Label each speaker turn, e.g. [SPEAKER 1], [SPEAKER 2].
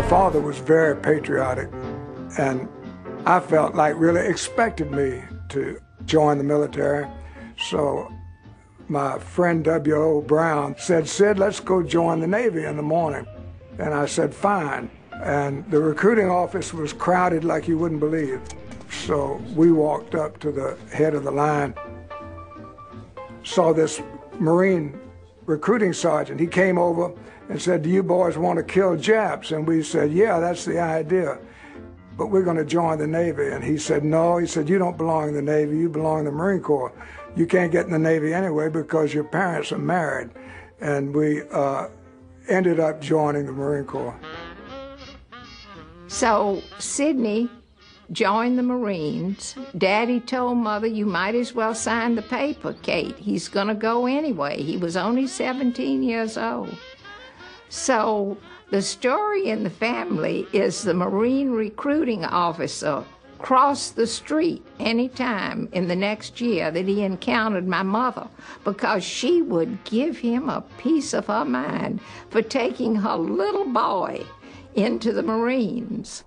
[SPEAKER 1] father was very patriotic, and I felt like really expected me to join the military. So my friend W.O. Brown said, Sid, let's go join the Navy in the morning. And I said, fine. And the recruiting office was crowded like you wouldn't believe. So we walked up to the head of the line, saw this Marine recruiting sergeant. He came over and said, Do you boys want to kill Japs? And we said, Yeah, that's the idea. But we're going to join the Navy. And he said, No. He said, You don't belong in the Navy. You belong in the Marine Corps. You can't get in the Navy anyway because your parents are married. And we uh, ended up joining the Marine Corps.
[SPEAKER 2] So Sidney joined the Marines. Daddy told Mother, You might as well sign the paper, Kate. He's going to go anyway. He was only 17 years old. So the story in the family is the Marine recruiting officer crossed the street any time in the next year that he encountered my mother because she would give him a piece of her mind for taking her little boy into the Marines.